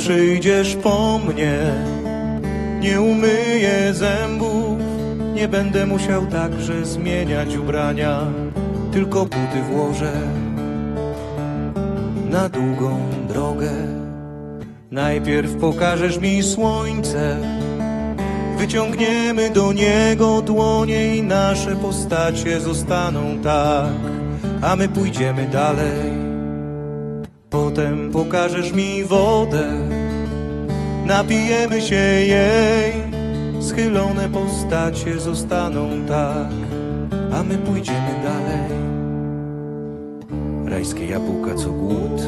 przyjdziesz po mnie. Nie umyję zębów, nie będę musiał także zmieniać ubrania, tylko buty włożę na długą drogę. Najpierw pokażesz mi słońce, wyciągniemy do niego dłonie i nasze postacie zostaną tak, a my pójdziemy dalej. Potem pokażesz mi wodę, napijemy się jej, schylone postacie zostaną tak, a my pójdziemy dalej. Rajskie jabłka co głód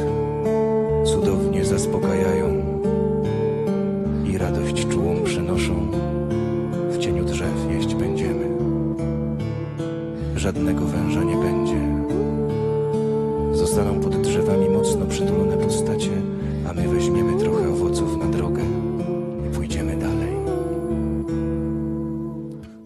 cudownie zaspokajają i radość czułą przynoszą. W cieniu drzew jeść będziemy. Żadnego węża nie będzie. Zostaną pod drzewami mocno przytulone postacie, a my weźmiemy trochę owoców na drogę i pójdziemy dalej.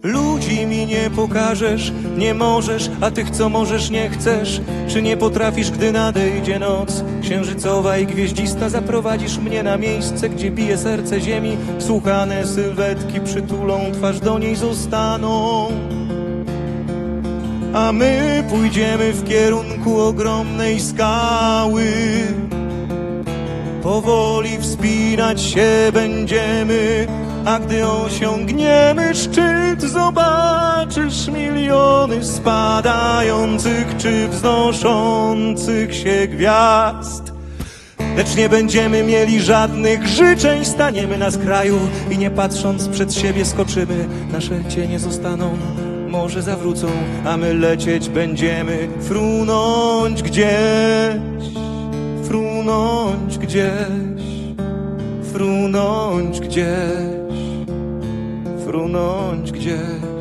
Ludzi mi nie pokażesz, nie możesz, a tych co możesz nie chcesz. Czy nie potrafisz, gdy nadejdzie noc księżycowa i gwieździsta, zaprowadzisz mnie na miejsce, gdzie bije serce ziemi, słuchane sylwetki przytulą, twarz do niej zostaną. A my pójdziemy w kierunku ogromnej skały. Powoli wspinać się będziemy, a gdy osiągniemy szczyt, zobaczysz miliony spadających czy wznoszących się gwiazd. Lecz nie będziemy mieli żadnych życzeń, staniemy na skraju i nie patrząc przed siebie skoczymy. Nasze cienie zostaną, może zawrócą, a my lecieć będziemy, frunąć gdzieś, frunąć gdzieś, frunąć gdzieś, frunąć gdzieś.